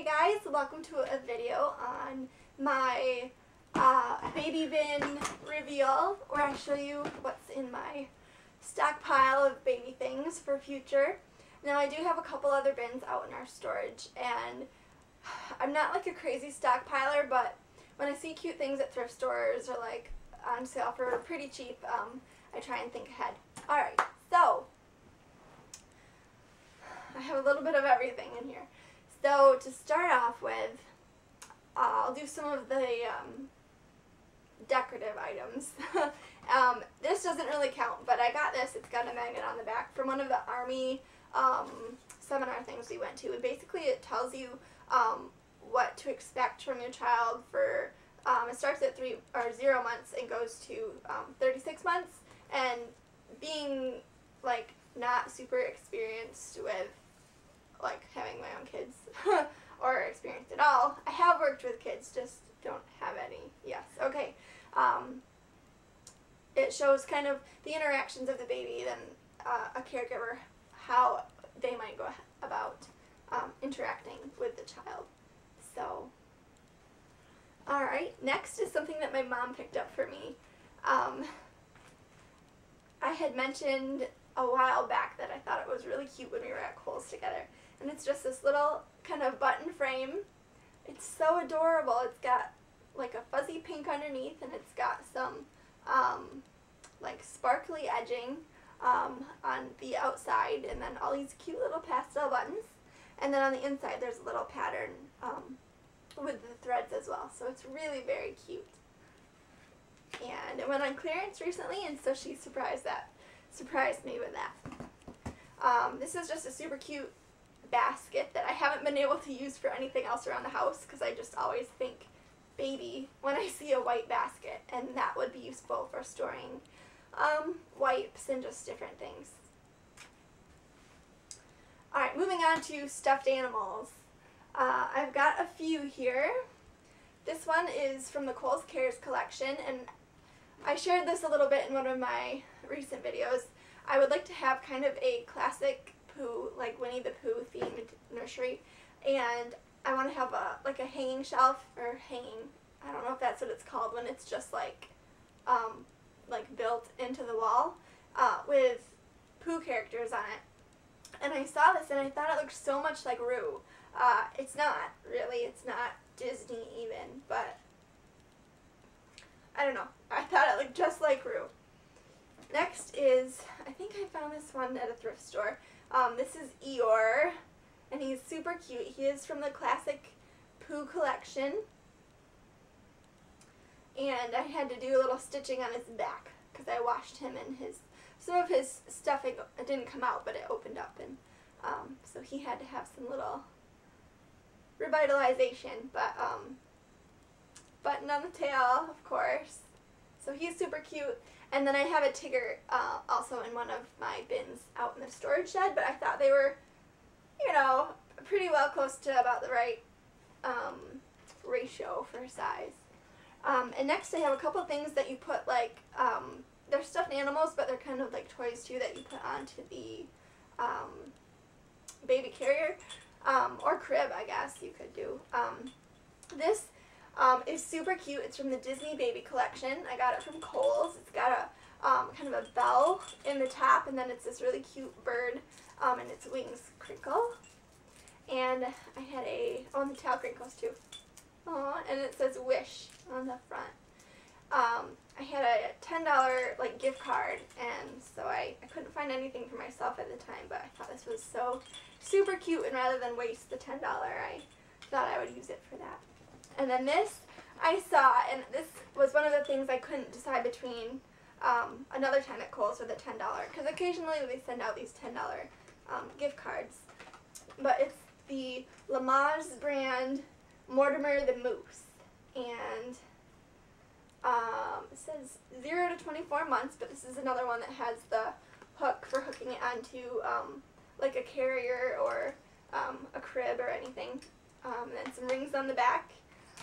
Hey guys, welcome to a video on my uh, baby bin reveal where I show you what's in my stockpile of baby things for future. Now I do have a couple other bins out in our storage and I'm not like a crazy stockpiler but when I see cute things at thrift stores or like on sale for pretty cheap um, I try and think ahead. Alright, so I have a little bit of everything in here. So to start off with, uh, I'll do some of the um, decorative items. um, this doesn't really count, but I got this. It's got a magnet on the back from one of the Army um, seminar things we went to. And basically it tells you um, what to expect from your child for, um, it starts at three or zero months and goes to um, 36 months. And being like not super experienced with like having my own kids or experienced at all. I have worked with kids, just don't have any. Yes, okay. Um, it shows kind of the interactions of the baby, and uh, a caregiver, how they might go about um, interacting with the child. So, alright, next is something that my mom picked up for me. Um, I had mentioned a while back that I thought it was really cute when we were at Kohl's together. And it's just this little kind of button frame. It's so adorable. It's got like a fuzzy pink underneath and it's got some um, like sparkly edging um, on the outside and then all these cute little pastel buttons. And then on the inside there's a little pattern um, with the threads as well. So it's really very cute. And it went on clearance recently and so she surprised that surprised me with that. Um, this is just a super cute basket that I haven't been able to use for anything else around the house because I just always think baby when I see a white basket and that would be useful for storing um, wipes and just different things. Alright, moving on to stuffed animals. Uh, I've got a few here. This one is from the Kohl's Cares collection and I shared this a little bit in one of my recent videos. I would like to have kind of a classic Pooh, like Winnie the Pooh themed nursery. And I want to have a like a hanging shelf or hanging, I don't know if that's what it's called when it's just like um, like built into the wall uh, with Pooh characters on it. And I saw this and I thought it looked so much like Roo. Uh, it's not, really. It's not Disney even, but I don't know. I thought it looked just like Roo. Next is, I think I found this one at a thrift store. Um, this is Eeyore, and he's super cute. He is from the classic Pooh collection. And I had to do a little stitching on his back because I washed him and his some of his stuffing it didn't come out, but it opened up, and um, so he had to have some little revitalization. But um, button on the tail, of course. So he's super cute. And then I have a Tigger uh, also in one of my bins out in the storage shed, but I thought they were, you know, pretty well close to about the right um, ratio for size. Um, and next I have a couple things that you put like, um, they're stuffed animals, but they're kind of like toys too that you put onto the um, baby carrier, um, or crib I guess you could do. Um, this um, it's super cute. It's from the Disney Baby Collection. I got it from Kohl's. It's got a um, kind of a bell in the top, and then it's this really cute bird, um, and its wings crinkle. And I had a, oh, and the tail crinkles too. Aww, and it says Wish on the front. Um, I had a $10 like gift card, and so I, I couldn't find anything for myself at the time, but I thought this was so super cute, and rather than waste the $10, I thought I would use it for that. And then this I saw, and this was one of the things I couldn't decide between um, another time at Kohl's with a $10, because occasionally they send out these $10 um, gift cards. But it's the Lamaze brand Mortimer the Moose. And um, it says 0 to 24 months, but this is another one that has the hook for hooking it onto um, like a carrier or um, a crib or anything. Um, and some rings on the back.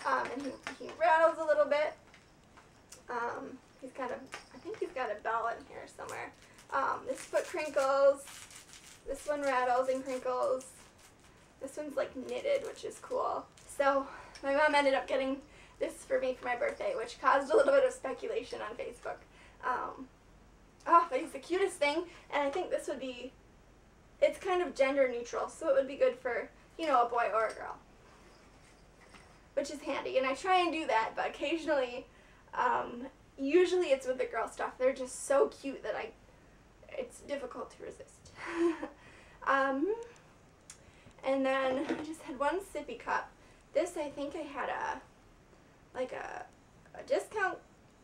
Um, and he, he rattles a little bit. Um, he's got a, I think he's got a bell in here somewhere. Um, this foot crinkles. This one rattles and crinkles. This one's like knitted, which is cool. So my mom ended up getting this for me for my birthday, which caused a little bit of speculation on Facebook. Um, oh, but he's the cutest thing, and I think this would be, it's kind of gender neutral, so it would be good for, you know, a boy or a girl. Which is handy, and I try and do that, but occasionally, um, usually it's with the girl stuff. They're just so cute that I, it's difficult to resist. um, and then I just had one sippy cup. This, I think I had a, like a, a discount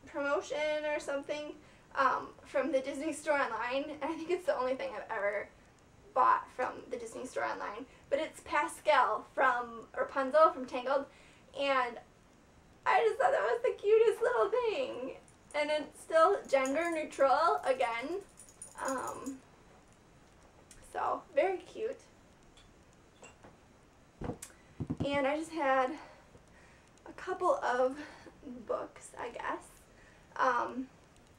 promotion or something um, from the Disney Store online, and I think it's the only thing I've ever bought from the Disney Store online. But it's Pascal from Rapunzel from Tangled, and I just thought that was the cutest little thing. And it's still gender neutral again. Um, so, very cute. And I just had a couple of books, I guess. Um,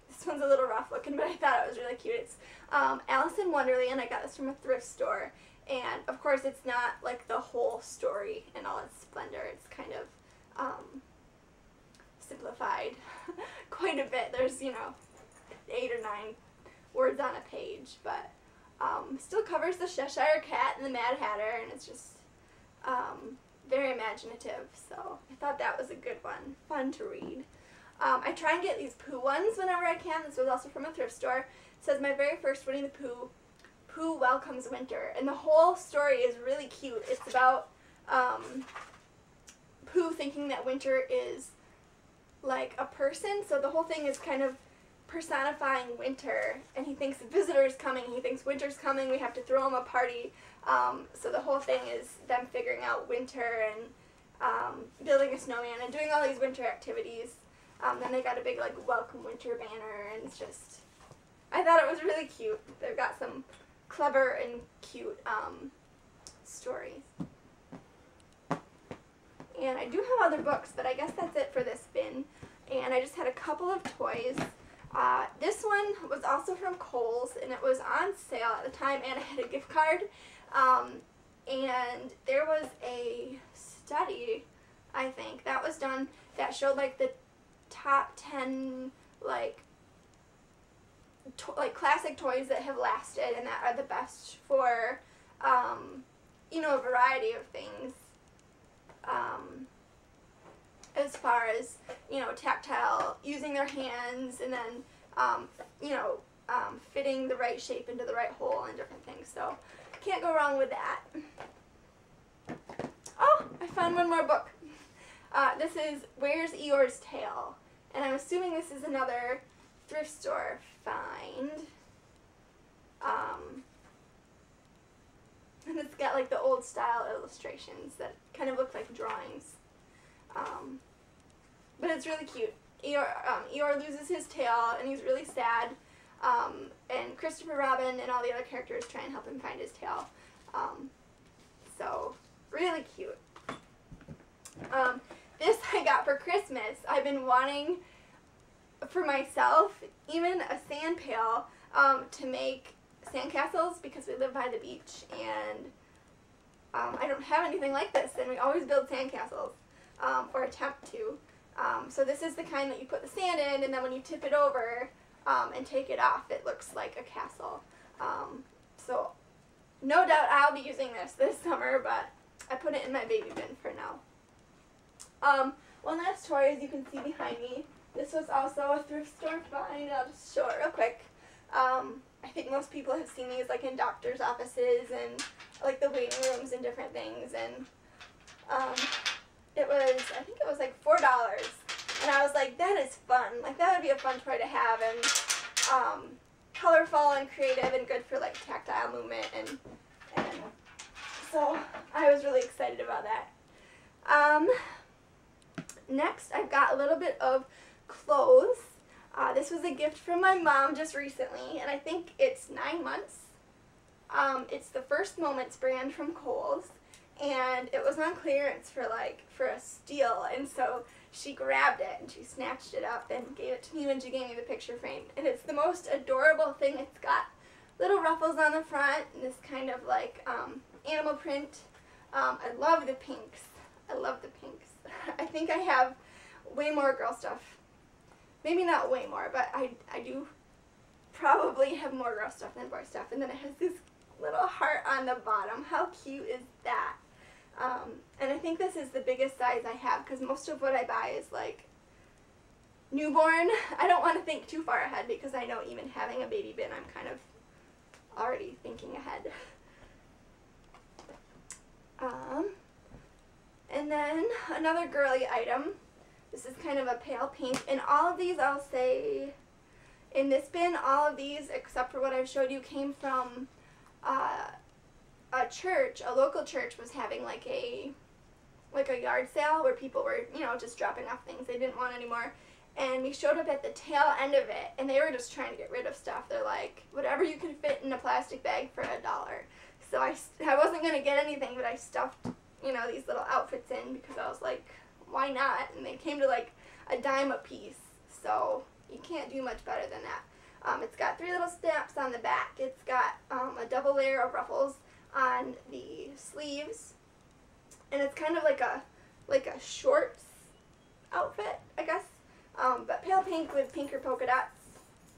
this one's a little rough looking, but I thought it was really cute. It's um, Alice in Wonderland. I got this from a thrift store. And, of course, it's not, like, the whole story in all its splendor. It's kind of um, simplified quite a bit. There's, you know, eight or nine words on a page, but um, still covers the Cheshire Cat and the Mad Hatter, and it's just um, very imaginative. So I thought that was a good one, fun to read. Um, I try and get these Pooh ones whenever I can. This was also from a thrift store. It says my very first Winnie the Pooh, Pooh welcomes winter, and the whole story is really cute. It's about um, Pooh thinking that winter is like a person, so the whole thing is kind of personifying winter, and he thinks visitors coming. He thinks winter's coming. We have to throw him a party. Um, so the whole thing is them figuring out winter and um, building a snowman and doing all these winter activities. Um, then they got a big like welcome winter banner, and it's just I thought it was really cute. They've got some clever and cute um, stories. And I do have other books, but I guess that's it for this bin. And I just had a couple of toys. Uh, this one was also from Kohl's, and it was on sale at the time, and I had a gift card. Um, and there was a study, I think, that was done that showed like the top 10 like to- like classic toys that have lasted and that are the best for um, you know a variety of things. Um, as far as you know tactile using their hands and then um, you know um, fitting the right shape into the right hole and different things. So can't go wrong with that. Oh I found one more book. Uh, this is Where's Eeyore's Tail? And I'm assuming this is another thrift store find. Um, and it's got like the old style illustrations that kind of look like drawings. Um, but it's really cute. Eeyore, um, Eeyore loses his tail and he's really sad. Um, and Christopher Robin and all the other characters try and help him find his tail. Um, so, really cute. Um, this I got for Christmas. I've been wanting for myself even a sand pail um, to make sandcastles because we live by the beach and um, I don't have anything like this and we always build sandcastles um, or attempt to. Um, so this is the kind that you put the sand in and then when you tip it over um, and take it off it looks like a castle. Um, so no doubt I'll be using this this summer but I put it in my baby bin for now. one last toy as you can see behind me this was also a thrift store find. I'll just show it real quick. Um, I think most people have seen these like in doctor's offices and like the waiting rooms and different things. And um, it was, I think it was like $4. And I was like, that is fun. Like that would be a fun toy to have and um, colorful and creative and good for like tactile movement. And, and so I was really excited about that. Um, next, I've got a little bit of clothes. Uh, this was a gift from my mom just recently, and I think it's nine months. Um, it's the First Moments brand from Kohl's, and it was on clearance for like for a steal, and so she grabbed it and she snatched it up and gave it to me when she gave me the picture frame. And it's the most adorable thing. It's got little ruffles on the front and this kind of like um, animal print Um, I love the pinks. I love the pinks. I think I have way more girl stuff. Maybe not way more, but I, I do probably have more girl stuff than boy stuff. And then it has this little heart on the bottom. How cute is that? Um, and I think this is the biggest size I have because most of what I buy is like newborn. I don't want to think too far ahead because I know even having a baby bin, I'm kind of already thinking ahead. Um, and then another girly item. This is kind of a pale pink. And all of these, I'll say, in this bin, all of these, except for what I've showed you, came from uh, a church, a local church was having like a like a yard sale where people were, you know, just dropping off things they didn't want anymore. And we showed up at the tail end of it, and they were just trying to get rid of stuff. They're like, whatever you can fit in a plastic bag for a dollar. So I, I wasn't going to get anything, but I stuffed, you know, these little outfits in because I was like, why not? And they came to like a dime a piece. So you can't do much better than that. Um, it's got three little snaps on the back. It's got um, a double layer of ruffles on the sleeves. And it's kind of like a like a shorts outfit, I guess. Um, but pale pink with pinker polka dots.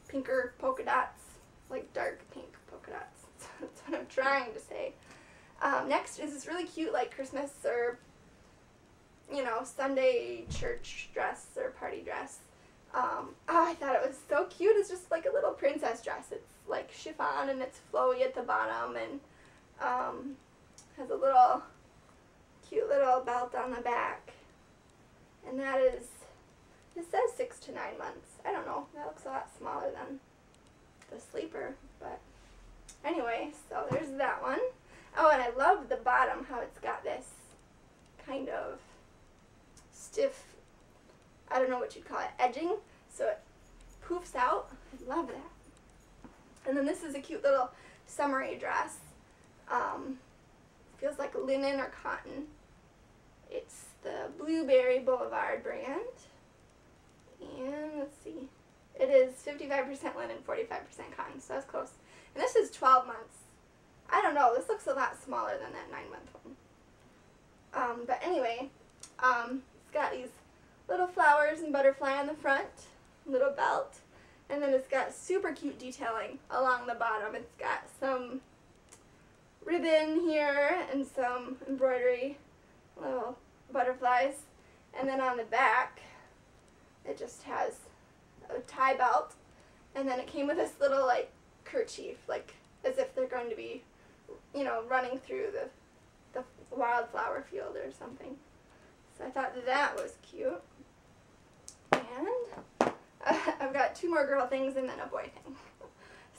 Pinker polka dots. Like dark pink polka dots. That's what I'm trying to say. Um, next is this really cute like Christmas or you know Sunday church dress or party dress. Um, oh, I thought it was so cute. It's just like a little princess dress. It's like chiffon and it's flowy at the bottom and um, has a little cute little belt on the back. And that is, it says six to nine months. I don't know. That looks a lot smaller than the sleeper. But anyway, so there's that one. Oh, and I love the bottom, how it's got this kind of stiff, I don't know what you'd call it, edging. So it poofs out. I love that. And then this is a cute little summery dress. Um, feels like linen or cotton. It's the Blueberry Boulevard brand. And let's see. It is 55% linen, 45% cotton, so that's close. And this is 12 months. I don't know, this looks a lot smaller than that 9 month one. Um, but anyway, um, got these little flowers and butterfly on the front, little belt, and then it's got super cute detailing along the bottom. It's got some ribbon here and some embroidery, little butterflies. And then on the back, it just has a tie belt. And then it came with this little like kerchief, like as if they're going to be, you know, running through the, the wildflower field or something. So I thought that was cute. And I've got two more girl things and then a boy thing.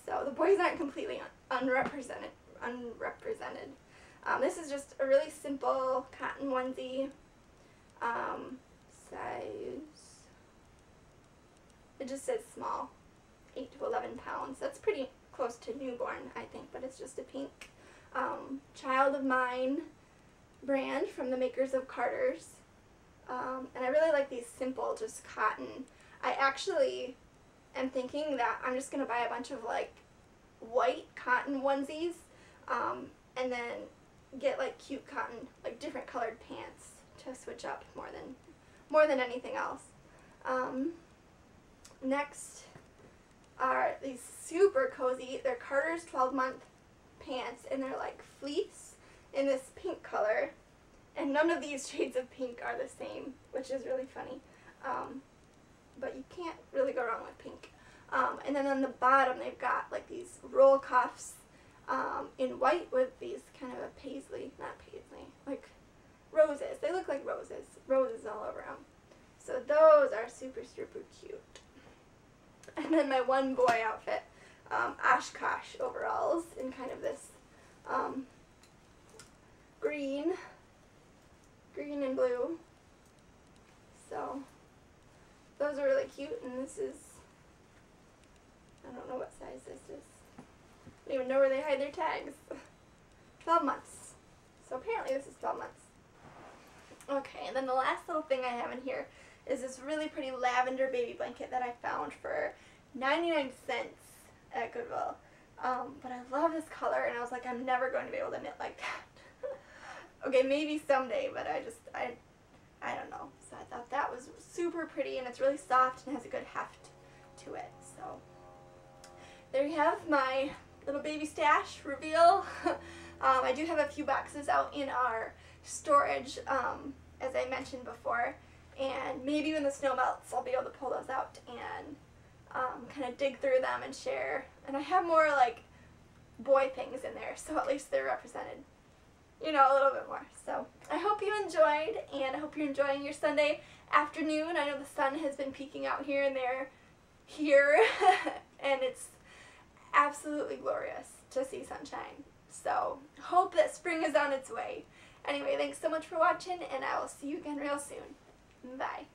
So the boys aren't completely un unrepresented unrepresented. Um, this is just a really simple cotton onesie. Um, size, it just says small, 8 to 11 pounds. That's pretty close to newborn, I think, but it's just a pink um, Child of Mine brand from the makers of Carter's. Um, and I really like these simple, just cotton. I actually am thinking that I'm just going to buy a bunch of like white cotton onesies um, and then get like cute cotton, like different colored pants to switch up more than more than anything else. Um, next are these super cozy. They're Carter's 12 month pants and they're like fleece in this pink color. And none of these shades of pink are the same, which is really funny. Um, but you can't really go wrong with pink. Um, and then on the bottom, they've got like these roll cuffs um, in white with these kind of a paisley, not paisley, like roses. They look like roses, roses all over them. So those are super, super cute. And then my one boy outfit, um, Oshkosh overalls in kind of this um, green, green and blue. So those are really cute and this is, I don't know what size this is I don't even know where they hide their tags. 12 months. So apparently this is 12 months. Okay, and then the last little thing I have in here is this really pretty lavender baby blanket that I found for 99 cents at Goodwill. Um, but I love this color, and I was like, I'm never going to be able to knit like that. Okay, maybe someday, but I just, I, I don't know. So I thought that was super pretty and it's really soft and has a good heft to it. So there you have my little baby stash reveal. um, I do have a few boxes out in our storage, um, as I mentioned before. And maybe when the snow melts, I'll be able to pull those out and um, kind of dig through them and share. And I have more like boy things in there, so at least they're represented, you know, a little bit more. So I hope you enjoyed, and I hope you're enjoying your Sunday afternoon. I know the sun has been peeking out here and there, here, and it's absolutely glorious to see sunshine. So hope that spring is on its way. Anyway, thanks so much for watching, and I will see you again real soon. Bye.